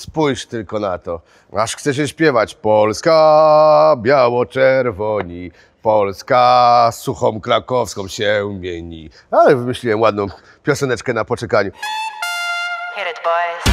Spójrz tylko na to, aż chce się śpiewać. Polska biało-czerwoni, Polska suchą krakowską się mieni. Ale wymyśliłem ładną pioseneczkę na poczekaniu. Hit it, boys.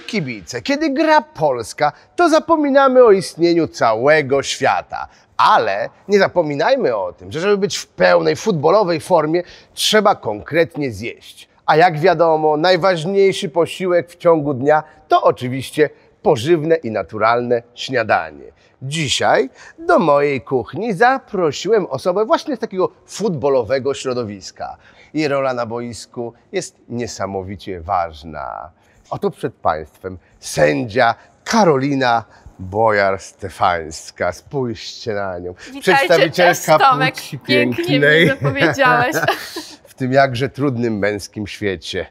Kibice, kiedy gra Polska, to zapominamy o istnieniu całego świata. Ale nie zapominajmy o tym, że żeby być w pełnej futbolowej formie, trzeba konkretnie zjeść. A jak wiadomo, najważniejszy posiłek w ciągu dnia to oczywiście pożywne i naturalne śniadanie. Dzisiaj do mojej kuchni zaprosiłem osobę właśnie z takiego futbolowego środowiska. Jej rola na boisku jest niesamowicie ważna. Oto przed Państwem sędzia Karolina Bojar-Stefańska. Spójrzcie na nią. Witajcie, cześć Tomek. płci Pięknie pięknej mi zapowiedziałeś. w tym jakże trudnym męskim świecie.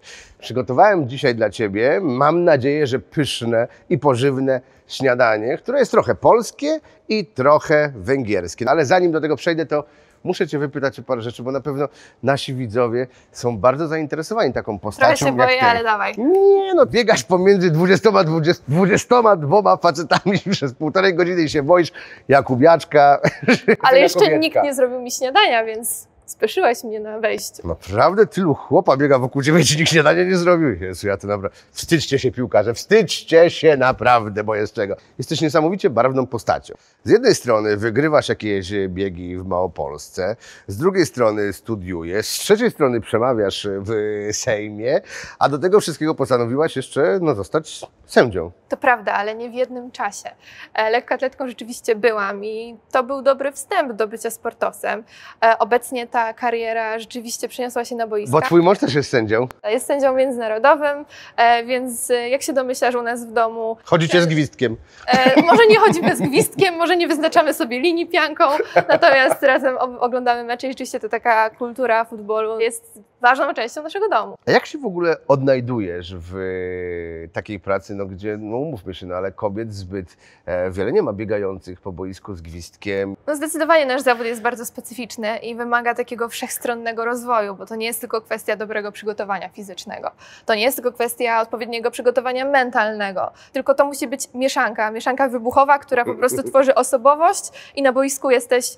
Przygotowałem dzisiaj dla Ciebie, mam nadzieję, że pyszne i pożywne śniadanie, które jest trochę polskie i trochę węgierskie. Ale zanim do tego przejdę, to muszę Cię wypytać o parę rzeczy, bo na pewno nasi widzowie są bardzo zainteresowani taką postacią Trochę się boję, ale dawaj. Nie no, biegasz pomiędzy 20, 20, 22 facetami przez półtorej godziny i się boisz Jakubiaczka. Ale jeszcze nikt nie zrobił mi śniadania, więc spieszyłeś mnie na wejściu. Naprawdę tylu chłopa biega wokół ciebie, ci nikt śniadania nie zrobił. Jezu, ja to naprawdę... Wstydźcie się piłkarze, wstydźcie się naprawdę, bo jest czego. Jesteś niesamowicie barwną postacią. Z jednej strony wygrywasz jakieś biegi w Małopolsce, z drugiej strony studiujesz, z trzeciej strony przemawiasz w Sejmie, a do tego wszystkiego postanowiłaś jeszcze no, zostać sędzią. To prawda, ale nie w jednym czasie. E, Lekkoatletką rzeczywiście byłam i to był dobry wstęp do bycia sportowcem. E, Obecnie ta kariera rzeczywiście przeniosła się na boiska. Bo twój mąż też jest sędzią. Jest sędzią międzynarodowym, e, więc e, jak się domyślasz u nas w domu, Chodzicie z gwizdkiem. E, może nie chodzimy z gwizdkiem, może nie wyznaczamy sobie linii pianką, natomiast razem oglądamy mecze i rzeczywiście to taka kultura futbolu jest ważną częścią naszego domu. A jak się w ogóle odnajdujesz w takiej pracy, no gdzie, no umówmy się, no ale kobiet zbyt e, wiele nie ma biegających po boisku z gwizdkiem. No zdecydowanie nasz zawód jest bardzo specyficzny i wymaga takiego wszechstronnego rozwoju, bo to nie jest tylko kwestia dobrego przygotowania fizycznego. To nie jest tylko kwestia odpowiedniego przygotowania mentalnego, tylko to musi być mieszanka, mieszanka wybuchowa, która po prostu tworzy osobowość i na boisku jesteś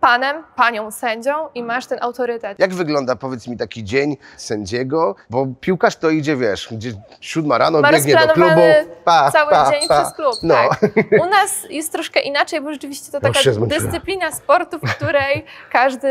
panem, panią sędzią i masz ten autorytet. Jak wygląda, powiedz mi, taki dzień sędziego? Bo piłkarz to idzie, wiesz, gdzie siódma rano Ma biegnie do klubu. Pa, cały pa, dzień pa. przez klub. No. Tak. U nas jest troszkę inaczej, bo rzeczywiście to Już taka dyscyplina sportu, w której każdy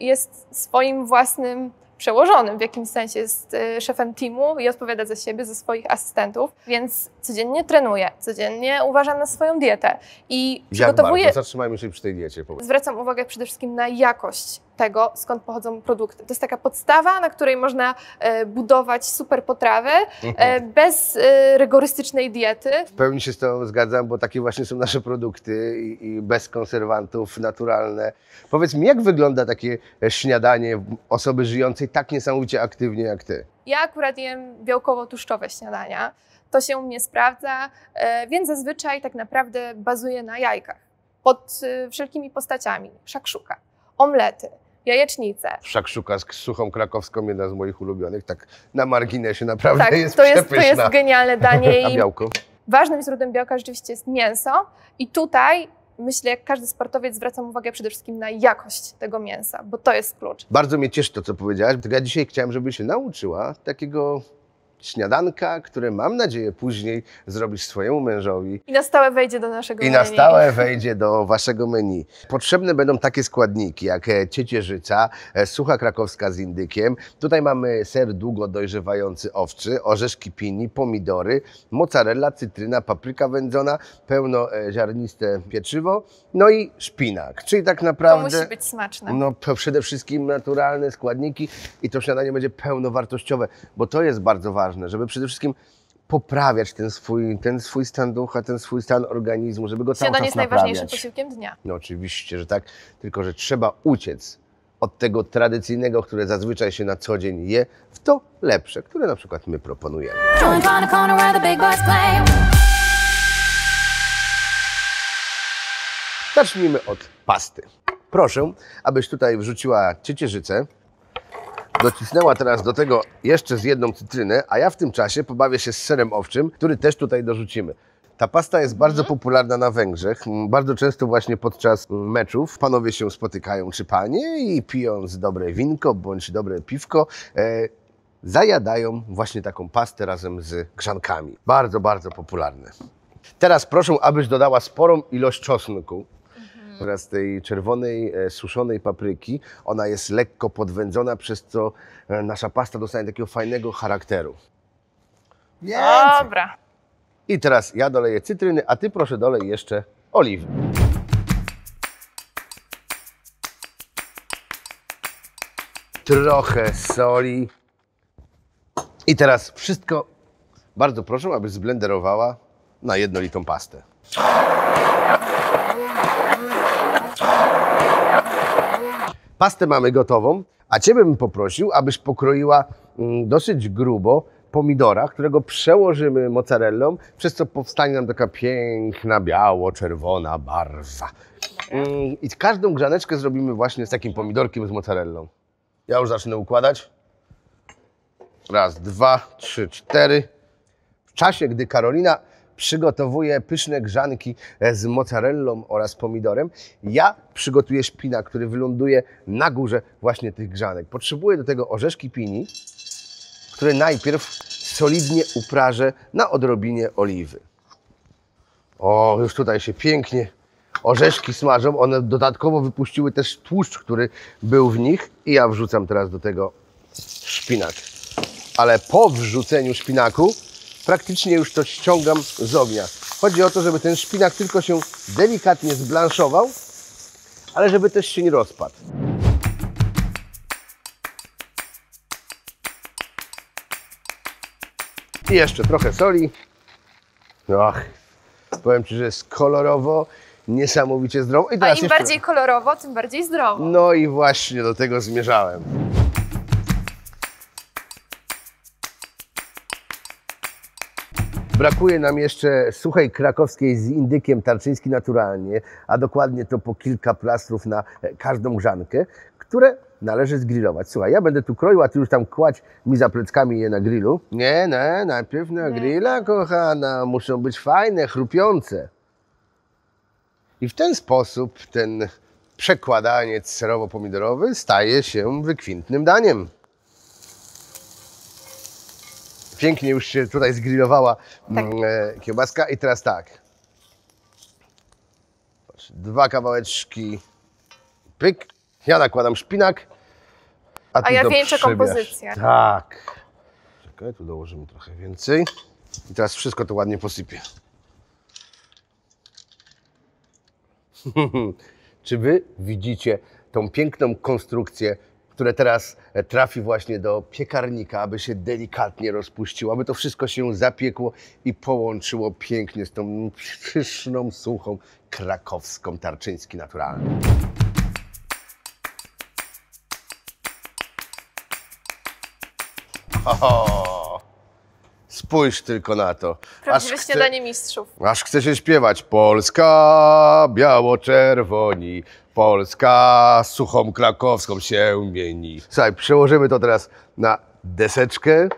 jest swoim własnym przełożonym, w jakimś sensie jest y, szefem teamu i odpowiada za siebie, za swoich asystentów, więc codziennie trenuje, codziennie uważam na swoją dietę i Jak przygotowuję, bardzo? Zatrzymajmy się przy tej diecie. Powiedz. zwracam uwagę przede wszystkim na jakość tego, skąd pochodzą produkty. To jest taka podstawa, na której można e, budować super potrawy e, bez e, rygorystycznej diety. W pełni się z Tobą zgadzam, bo takie właśnie są nasze produkty i, bez konserwantów, naturalne. Powiedz mi, jak wygląda takie śniadanie osoby żyjącej tak niesamowicie aktywnie jak Ty? Ja akurat jem białkowo-tłuszczowe śniadania. To się u mnie sprawdza, więc zazwyczaj tak naprawdę bazuję na jajkach. Pod wszelkimi postaciami. Szakszuka, omlety, jajecznice. Szakszuka z suchą krakowską, jedna z moich ulubionych, tak na marginesie naprawdę Tak, jest to jest, to jest genialne danie i? Ważnym źródłem białka rzeczywiście jest mięso i tutaj myślę, jak każdy sportowiec zwracam uwagę przede wszystkim na jakość tego mięsa, bo to jest klucz. Bardzo mnie cieszy to, co powiedziałaś. Tylko ja dzisiaj chciałem, żeby się nauczyła takiego śniadanka, które mam nadzieję później zrobisz swojemu mężowi I na stałe wejdzie do naszego i na menu. stałe wejdzie do waszego menu. Potrzebne będą takie składniki jak e, ciecierzyca, e, sucha krakowska z indykiem. Tutaj mamy ser długo dojrzewający owczy, orzeszki pini, pomidory, mozzarella, cytryna, papryka wędzona, pełnoziarniste pieczywo, no i szpinak. Czyli tak To naprawdę... musi być smaczne. No to przede wszystkim naturalne składniki i to śniadanie będzie pełnowartościowe, bo to jest bardzo ważne, ważne, żeby przede wszystkim poprawiać ten swój, ten swój stan ducha, ten swój stan organizmu, żeby go cały Śniadanie czas jest najważniejszym posiłkiem dnia. No oczywiście, że tak, tylko że trzeba uciec od tego tradycyjnego, które zazwyczaj się na co dzień je, w to lepsze, które na przykład my proponujemy. Zacznijmy od pasty. Proszę, abyś tutaj wrzuciła ciecierzycę, docisnęła teraz do tego jeszcze z jedną cytrynę, a ja w tym czasie pobawię się z serem owczym, który też tutaj dorzucimy. Ta pasta jest bardzo popularna na Węgrzech. Bardzo często właśnie podczas meczów panowie się spotykają czy panie i pijąc dobre winko bądź dobre piwko, e, zajadają właśnie taką pastę razem z grzankami. Bardzo, bardzo popularne. Teraz proszę, abyś dodała sporą ilość czosnku. Oraz tej czerwonej, e, suszonej papryki. Ona jest lekko podwędzona, przez co e, nasza pasta dostanie takiego fajnego charakteru. Dobra. I teraz ja doleję cytryny, a ty proszę dolej jeszcze oliwy. Trochę soli. I teraz wszystko bardzo proszę, aby zblenderowała na jednolitą pastę. Pastę mamy gotową, a Ciebie bym poprosił, abyś pokroiła mm, dosyć grubo pomidora, którego przełożymy mozzarellą, przez co powstanie nam taka piękna, biało-czerwona barwa. Mm, I każdą grzaneczkę zrobimy właśnie z takim pomidorkiem z mozzarellą. Ja już zacznę układać. Raz, dwa, trzy, cztery. W czasie, gdy Karolina przygotowuje pyszne grzanki e, z mozzarellą oraz pomidorem, ja przygotuję szpinak, który wyląduje na górze właśnie tych grzanek. Potrzebuję do tego orzeszki pini, które najpierw solidnie uprażę na odrobinie oliwy. O, już tutaj się pięknie orzeszki smażą. One dodatkowo wypuściły też tłuszcz, który był w nich i ja wrzucam teraz do tego szpinak. Ale po wrzuceniu szpinaku praktycznie już to ściągam z ognia. Chodzi o to, żeby ten szpinak tylko się delikatnie zblanszował, ale żeby też się nie rozpadł. I jeszcze trochę soli. Och, powiem Ci, że jest kolorowo, niesamowicie zdrowo. I A teraz im jeszcze... bardziej kolorowo, tym bardziej zdrowo. No i właśnie do tego zmierzałem. Brakuje nam jeszcze suchej krakowskiej z indykiem tarczyński naturalnie, a dokładnie to po kilka plastrów na e, każdą grzankę, które należy zgrillować. Słuchaj, ja będę tu kroił, a ty już tam kładź mi za pleckami je na grillu. Nie, nie, najpierw na grilla, kochana. Muszą być fajne, chrupiące. I w ten sposób ten przekładaniec serowo-pomidorowy staje się wykwintnym daniem. Pięknie już się tutaj zgrillowała mm, e, kiełbaska i teraz tak. Dwa kawałeczki, pyk. Ja nakładam szpinak, a, A ja wieńczę kompozycję. Tak. Czekaj, tu dołożymy trochę więcej. I teraz wszystko to ładnie posypię. Czy wy widzicie tą piękną konstrukcję, która teraz e, trafi właśnie do piekarnika, aby się delikatnie rozpuściło, aby to wszystko się zapiekło i połączyło pięknie z tą pyszną, suchą, krakowską, tarczyński naturalną. Oho, spójrz tylko na to. Prawdziwe chce- śniadanie mistrzów. Aż chce się śpiewać. Polska biało-czerwoni, Polska suchą krakowską się mieni. Słuchaj, przełożymy to teraz na deseczkę.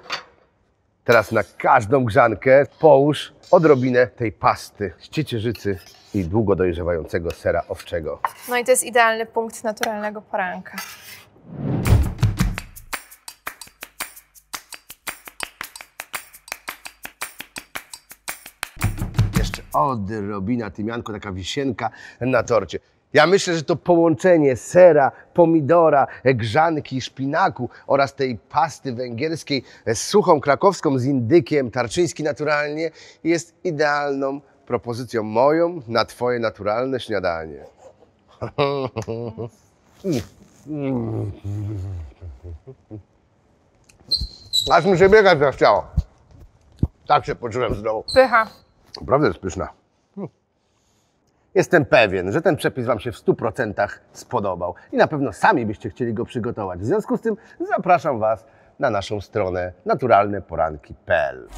Teraz na każdą grzankę połóż odrobinę tej pasty z ciecierzycy i długo dojrzewającego sera owczego. No i to jest idealny punkt naturalnego poranka. Odrobina tymianku, taka wisienka na torcie. Ja myślę, że to połączenie sera, pomidora, grzanki, szpinaku oraz tej pasty węgierskiej z suchą krakowską z indykiem, tarczyński naturalnie jest idealną propozycją moją na Twoje naturalne śniadanie. Aż mi się biegać zachciało. Tak się poczułem zdrowo. Pycha. Naprawdę jest pyszna. Hmm. Jestem pewien, że ten przepis Wam się w 100% spodobał i na pewno sami byście chcieli go przygotować. W związku z tym zapraszam Was na naszą stronę naturalneporanki.pl.